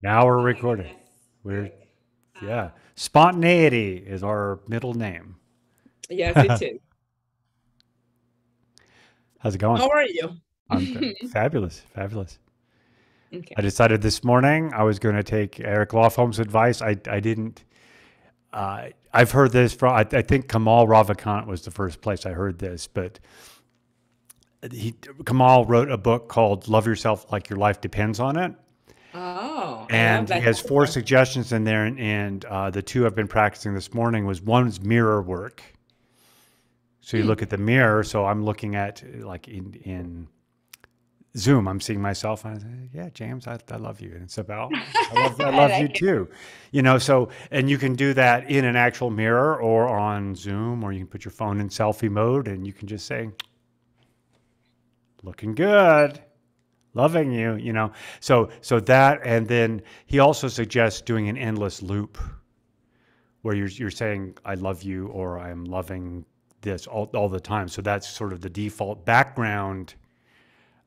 Now we're recording. We're yeah. Spontaneity is our middle name. Yes, it is. How's it going? How are you? I'm fabulous, fabulous. Okay. I decided this morning I was going to take Eric Lofholm's advice. I I didn't. Uh, I've heard this from. I, I think Kamal Ravikant was the first place I heard this, but he Kamal wrote a book called "Love Yourself Like Your Life Depends on It." Oh, and he has four suggestions in there and, and uh, the two i've been practicing this morning was one's mirror work so you Hmm. look at the mirror so i'm looking at like in in zoom i'm seeing myself and i say yeah james i, I love you and it's about i love, I I love like you it. too you know so and you can do that in an actual mirror or on zoom or you can put your phone in selfie mode and you can just say looking good loving you you know so so that and then he also suggests doing an endless loop where you're you're saying i love you or i'm loving this all, all the time so that's sort of the default background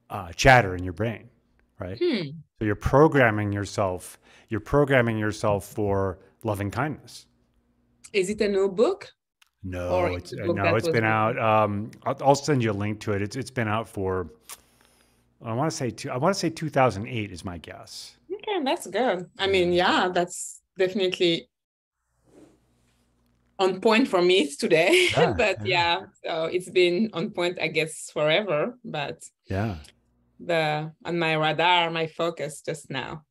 uh, chatter in your brain right Hmm. so you're programming yourself you're programming yourself for loving kindness Is it a new book? no it's it's uh, book no it's been written. out um I'll, I'll send you a link to it it's it's been out for i want to say two, i want to say 2008 is my guess Okay, that's good. I mean, yeah, that's definitely on point for me today. Yeah, but yeah. yeah, so it's been on point, I guess, forever. But yeah the on my radar, my focus just now.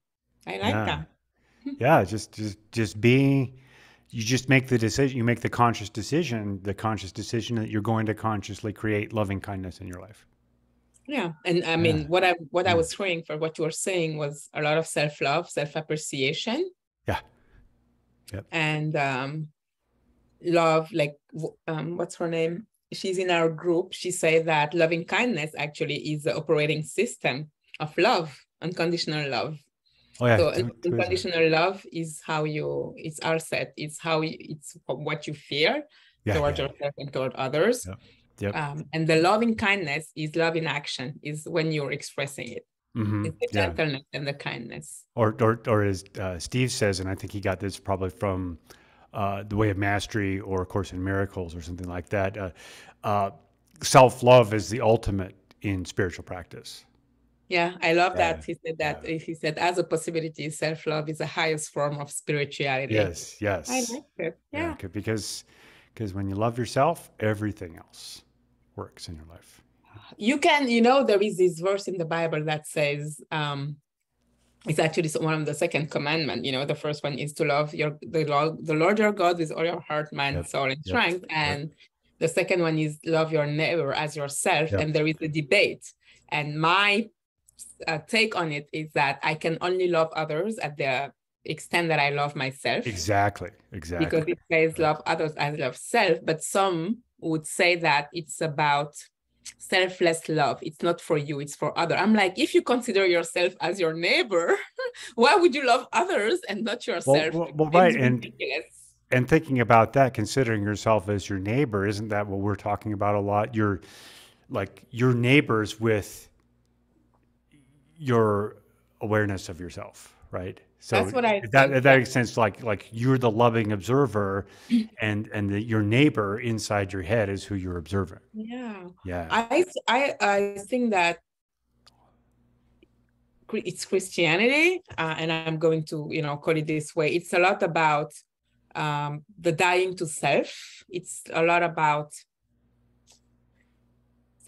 I like yeah. that. yeah just just just be you just make the decision you make the conscious decision the conscious decision that you're going to consciously create loving kindness in your life Yeah, and I Yeah. mean, what I what I was hearing for what you were saying was a lot of self love, self appreciation. Yeah. Yep. And um, love, like, um, what's her name? She's in our group. She said that loving kindness actually is the operating system of love, unconditional love. oh yeah so two- un- two is it. unconditional love is how you, it's our set. It's how you, it's what you feel yeah, towards yeah. yourself and toward others. Yep. Um, and the loving kindness is love in action, is when you're expressing it. Mhm. It's the yeah gentleness and the kindness. or or, or as uh, steve says and i think he got this probably from uh, the way of mastery or a course in miracles or something like that uh, uh, self-love is the ultimate in spiritual practice Yeah, I love Yeah, that. He said that he said as a possibility, self-love is the highest form of spirituality. yes yes I like it. Yeah. c- because because when you love yourself everything else works in your life You can, you know, there is this verse in the Bible that says, um, it's actually one of the second commandment. You know, the first one is to love your the Lord, the Lord your God with all your heart, mind, Yep, soul, and yep, strength. And the second one is love your neighbor as yourself. Yep. And there is a debate. And my uh, take on it is that I can only love others at the extent that I love myself. exactly exactly Because it says love others as love self, but some would say that it's about selfless love. It's not for you, it's for other. I'm like, if you consider yourself as your neighbor, why would you love others and not yourself? well, well, It's right, and- and thinking about that considering yourself as your neighbor isn't that what we're talking about a lot your like your neighbors with your awareness of yourself right so That's what I that think, that makes sense like like you're the loving observer and and the, your neighbor inside your head is who you're observing yeah. yeah I I I think that it's Christianity, uh, and I'm going to you know call it this way. It's a lot about um, the dying to self. It's a lot about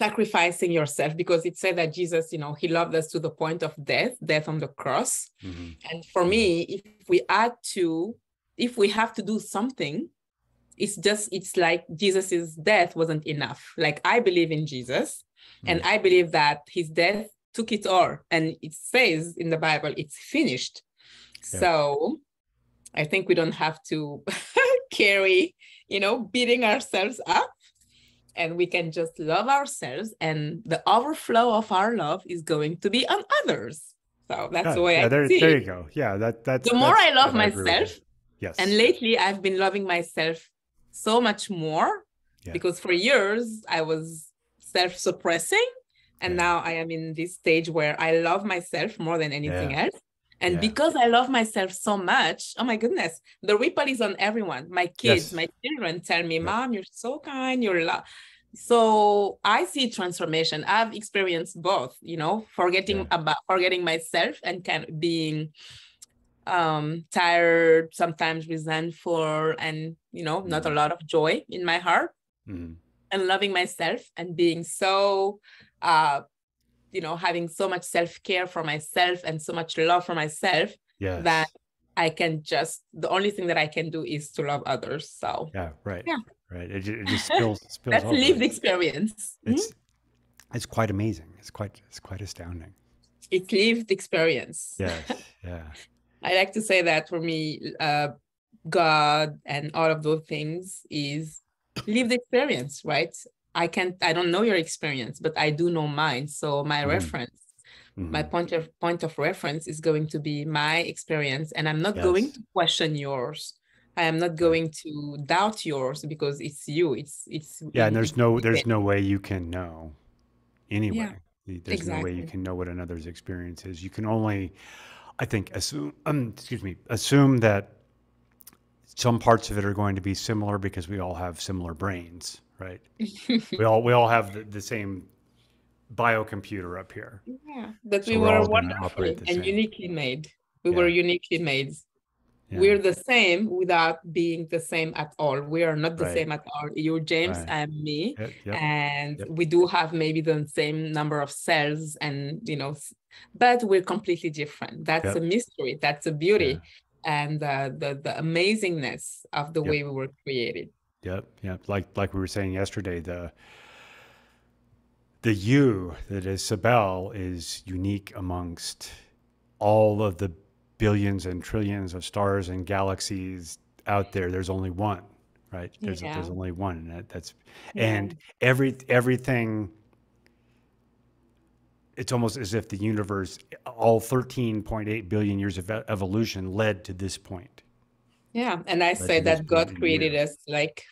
sacrificing yourself because it said that Jesus, you know, he loved us to the point of death, death on the cross. Mhm. And for me, if we add to, if we have to do something, it's just, it's like Jesus's death wasn't enough. Like I believe in Jesus, and I believe that his death took it all. And it says in the Bible, it's finished. Yeah. So I think we don't have to carry, you know, beating ourselves up. And we can just love ourselves, and the overflow of our love is going to be on others. So that's yeah, the way yeah, I there, see there you go yeah that that's the more that's- I love yeah, agree with you. myself, yes and lately I've been loving myself so much more Yeah. because for years I was self suppressing. And now I am in this stage where I love myself more than anything else. And Yeah. because I love myself so much, oh my goodness, the ripple is on everyone. My kids, Yes. my children tell me, Mom, you're so kind, you're love. So I see transformation. I've experienced both, you know, forgetting Yeah. about forgetting myself and kind of being um tired, sometimes resentful, and you know, not a Mhm. lot of joy in my heart Mhm. and loving myself and being so uh you know having so much self-care for myself and so much love for myself Yes. that i can just the only thing that i can do is to love others so Yeah. Right. Yeah. Right. It, it just spills. spills that's over. lived experience Mhm. It's it's quite amazing. It's quite it's quite astounding. it's lived experience Yes. Yeah. i like to say that for me uh god and all of those things is lived experience right i can't i don't know your experience but i do know mine so my Mhm. reference my Mhm. point of point of reference is going to be my experience and i'm not going to question yours i am not going to doubt yours because it's you it's it's Yeah, and there's no there's no way you can know anyway. There's no way you can know what another's experience is. You can only, I think, assume. Um, excuse me, assume that some parts of it are going to be similar because we all have similar brains, right? we all we all have the, the same biocomputer up here. yeah but So we we're wonderfully and same. uniquely made we Yeah. were uniquely made Yeah. we're the same without being the same at all we are not the Right. same at all you're james Right. i'm me Yep, yep, and Yep. we do have maybe the same number of cells and you know but we're completely different that's a mystery that's a beauty and uh, the the amazingness of the way we were created Yep, yep. Like like we were saying yesterday, the the you that is Sabelle is unique amongst all of the billions and trillions of stars and galaxies out there. There's only one, right? There's there's only one, and that, that's Yeah. and every everything. It's almost as if the universe, all 13.8 billion years of evolution, led to this point. Yeah and i to say that god created us like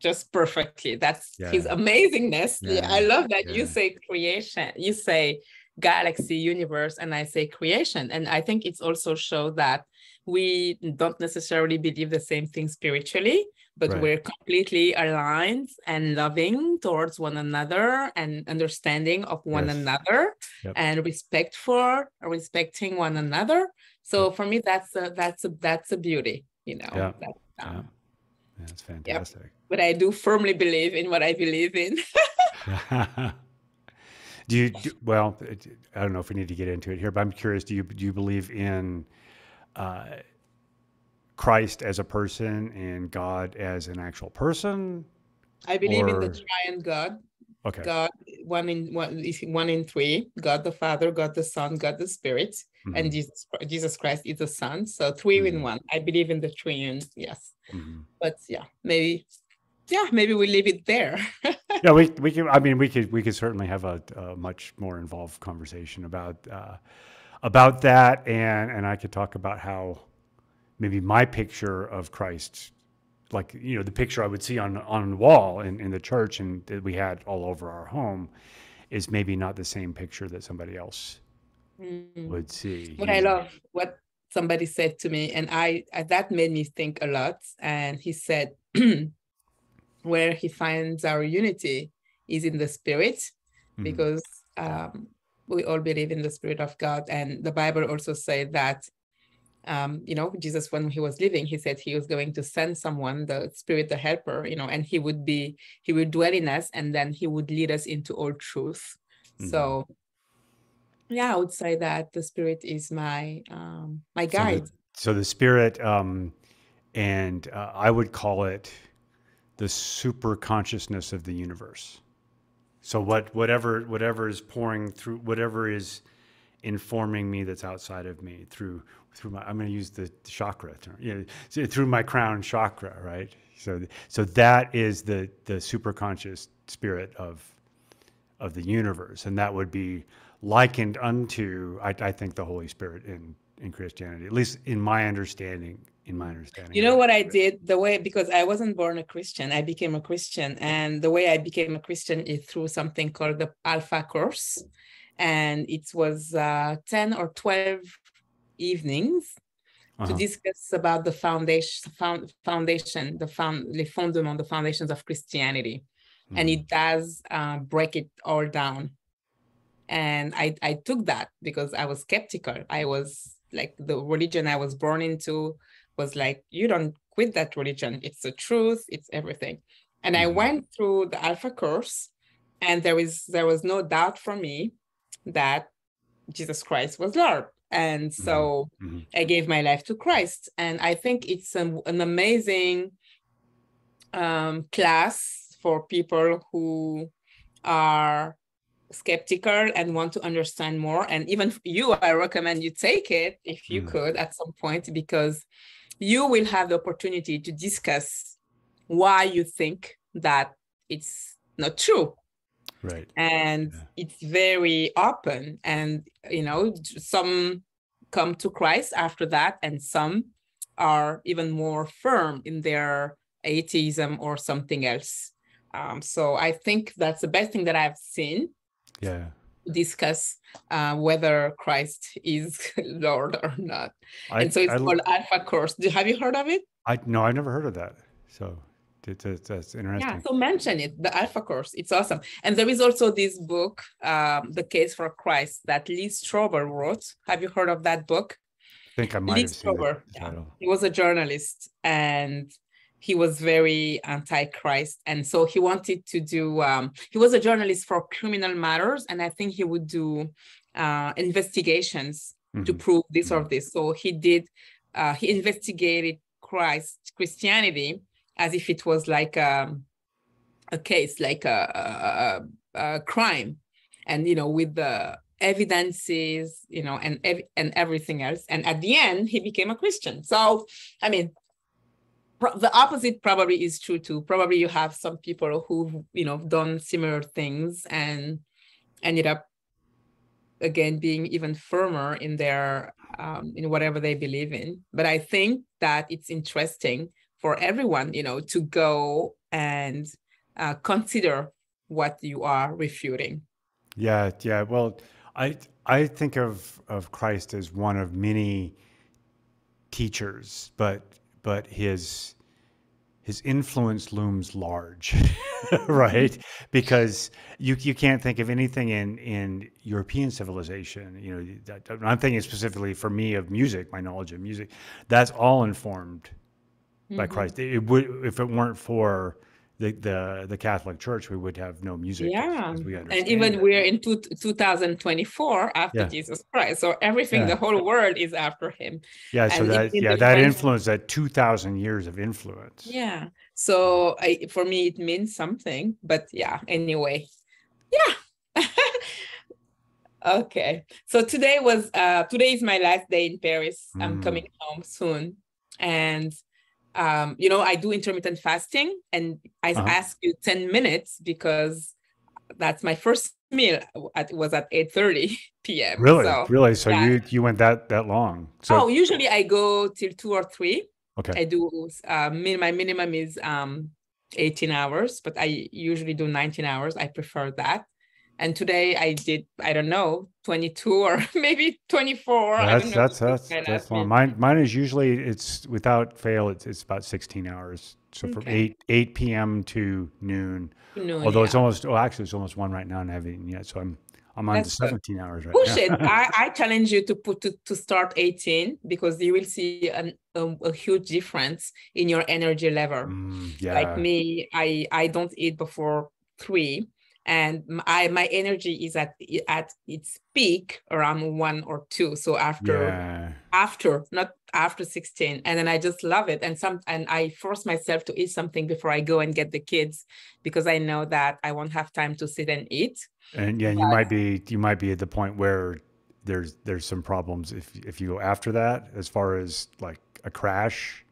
just perfectly. That's his amazingness. Yeah, i love that you say creation you say galaxy universe and i say creation. And i think it's also show that we don't necessarily believe the same thing spiritually but Right. we're completely aligned and loving towards one another and understanding of one Yes. another Yep. and respect for respecting one another. So for me that's a that's a that's a beauty you know Yeah. that, Yeah, um, that's fantastic. but i do firmly believe in what i believe in. Do you do, well i don't know if we need to get into it here but i'm curious do you do you believe in uh, christ as a person and god as an actual person? I believe in the triune god okay. God one in one one in three god the father god the son god the spirit and Mhm, jesus jesus christ is the son. So 3 in Mhm. one. I believe in the triune yes. Mhm. but yeah maybe yeah maybe we leave it there. Yeah we, we can i mean we could we could certainly have a, a much more involved conversation about uh, about that. And and i could talk about how maybe my picture of christ like you know the picture i would see on on the wall in, in the church and that we had all over our home is maybe not the same picture that somebody else Mm. would see what I know. love, what somebody said to me, and I that made me think a lot. And he said, where he finds our unity is in the spirit, Mhm. because um, we all believe in the spirit of God. And the Bible also said that, um, you know, Jesus, when he was living, he said he was going to send someone, the spirit, the helper, you know, and he would be, he would dwell in us, and then he would lead us into all truth. Mhm. So yeah, I would say that the spirit is my um my So the- guide. so the spirit um and uh, i would call it the super consciousness of the universe so what whatever whatever is pouring through whatever is informing me that's outside of me through through my i'm going to use the chakra term you know, through my crown chakra right so so that is the the super conscious spirit of of the universe and that would be likened unto i, I think the holy spirit in in christianity at least in my understanding in my understanding You know what I did? The way because I wasn't born a Christian, I became a Christian, and the way I became a Christian is through something called the Alpha course, and it was uh, ten or twelve evenings to Uh-huh. discuss about the foundation, found, foundation, the found, les fondements, the foundations of Christianity, and Mhm. it does uh, break it all down. And I, I took that because I was skeptical. I was like the religion I was born into was like, you don't quit that religion. It's the truth. It's everything. And I Mhm. went through the Alpha course, and there is there was no doubt for me that Jesus Christ was Lord. And so Mhm. I gave my life to Christ. And I think it's an, an amazing um, class for people who are skeptical and want to understand more. And even you, I recommend you take it if you Mm. could at some point, because you will have the opportunity to discuss why you think that it's not true Right. and Yeah. it's very open and you know some come to christ after that and some are even more firm in their atheism or something else um, so i think that's the best thing that i've seen Yeah. discuss uh, whether christ is lord or not I, and so it's I, called alpha course Do, have you heard of it I no, I never heard of that. So it's, it's, that's interesting. Yeah, so mention it, the Alpha Course. It's awesome. And there is also this book, um, The Case for Christ, that Lee Strobel wrote. Have you heard of that book? I think I might Lee have seen Strobel, yeah. He was a journalist and he was very anti-Christ. And so he wanted to do, um, he was a journalist for criminal matters. And I think he would do uh, investigations to Mhm. prove this or this. So he did, uh, he investigated Christ, Christianity, as if it was like um, a case, like a, a, a, a crime, and you know, with the evidences, you know, and ev- and everything else. And at the end, he became a Christian. So, I mean, pro- the opposite probably is true too. Probably you have some people who've you know done similar things and ended up again being even firmer in their um, in whatever they believe in. But I think that it's interesting for everyone, you know, to go and uh, consider what you are refuting. Yeah, yeah. Well, I I think of of Christ as one of many teachers, but but his his influence looms large, right? Because you you can't think of anything in in European civilization. You know, that, I'm thinking specifically for me of music, my knowledge of music. That's all informed by Mhm. Christ. It would if it weren't for the, the the Catholic Church, we would have no music. Yeah. as we And even it. we're in two, 2024 after Yeah. Jesus Christ. So everything, Yeah. the whole world is after him. Yeah, so And that it- it yeah, that influence, that two thousand years of influence. Yeah. So I, for me, it means something. But yeah, anyway. Yeah. okay. So today was uh today is my last day in Paris. I'm Mm. coming home soon. And um, you know, I do intermittent fasting and I Uh-huh. ask you 10 minutes because that's my first meal at was at 8 30 p.m. Really, So, really. So yeah. you you went that that long. So oh, usually I go till two or three. okay, I do uh, min- my minimum is um 18 hours, but I usually do 19 hours. I prefer that. And today I did I don't know 22 or maybe 24. I that's that's that's that's long. Mine mine is usually it's without fail. It's it's about sixteen hours. So from Okay. eight eight p.m. to noon. No, Although it's almost oh actually it's almost one right now and I haven't eaten yet. So I'm I'm on to That's good. seventeen hours right push now. it. I, I challenge you to put to, to start 18 because you will see an, a, a huge difference in your energy level. Mm, yeah. like me i i don't eat before three and i my energy is at at its peak around one or two so after Yeah. after not after 16 and then i just love it and some and i force myself to eat something before i go and get the kids because i know that i won't have time to sit and eat And yeah, you might be you might be at the point where there's there's some problems if if you go after that as far as like a crash.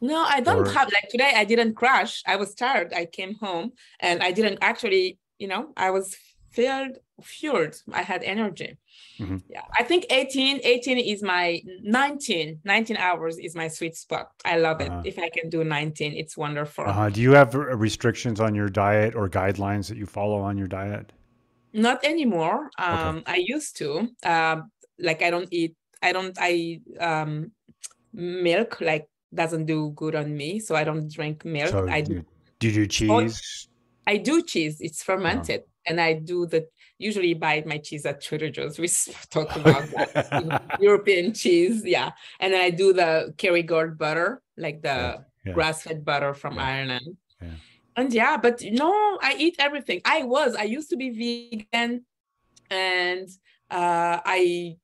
No, I don't Or- have like today I didn't crash. I was tired. I came home and I didn't actually, you know, I was filled fueled. I had energy. Mhm. Yeah. I think 18 18 is my 19 19 hours is my sweet spot. I love it. Uh-huh. If I can do 19, it's wonderful. Uh, do you have uh, restrictions on your diet or guidelines that you follow on your diet? Not anymore. Um I used to. Um like I don't eat I don't I um milk like doesn't do good on me, so I don't drink milk. So I do, do do you do cheese? I do cheese. It's fermented, and I do the usually buy my cheese at Trader Joe's. We talk about that European cheese, yeah. And I do the Kerrygold butter, like the Yeah, grass-fed butter from Yeah, Ireland. yeah. And yeah, but no, I eat everything. I was, I used to be vegan, and uh, I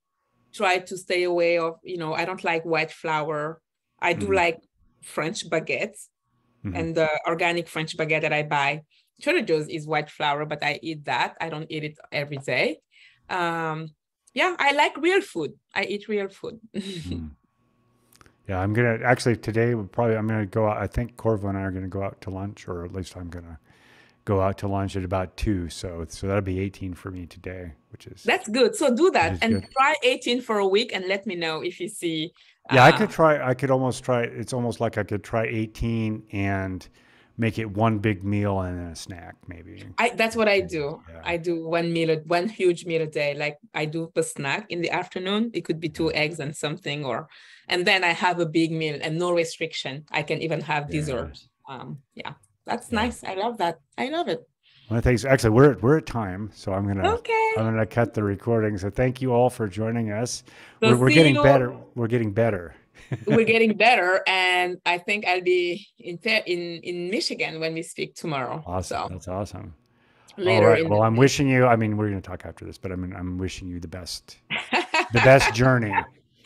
try to stay away of, you know, I don't like white flour. I do Mhm. like French baguettes Mhm. and the organic French baguette that I buy. Trader Joe's is white flour, but I eat that. I don't eat it every day. Um, yeah, I like real food. I eat real food. Mm. Yeah, I'm gonna actually today. Probably I'm gonna go out. I think Corvo and I are gonna go out to lunch, or at least I'm gonna go out to lunch at about two. So so that'll be 18 for me today, which is That's good. So do that and good. try 18 for a week and let me know if you see. yeah. I uh, could try. I could almost try. It's almost like I could try 18 and make it one big meal and then a snack, maybe. I, that's what I do. Yeah. I do one meal, one huge meal a day. Like I do the snack in the afternoon. It could be two eggs and something, or and then I have a big meal and no restriction. I can even have Yeah. dessert. Um, yeah, that's Yeah. nice. I love that. I love it. Well, thanks. Actually, we're at, we're at time, so I'm gonna Okay. I'm gonna cut the recording. So thank you all for joining us. So we're we're getting better. We're getting better. We're getting better, and I think I'll be in in in Michigan when we speak tomorrow. Awesome. So That's awesome. later All right. Well, I'm wishing you. I mean, we're going to talk after this, but I mean, I'm wishing you the best, the best journey.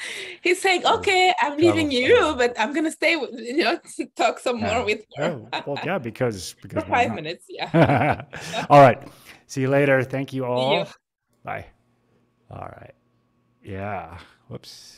He's saying, "Okay, I'm leaving you, but I'm gonna stay. With, you know, to talk some Yeah. more with her Oh, well, yeah, because because five minutes." Yeah. all right. See you later. Thank you all. you. Bye. All right. Yeah. Whoops.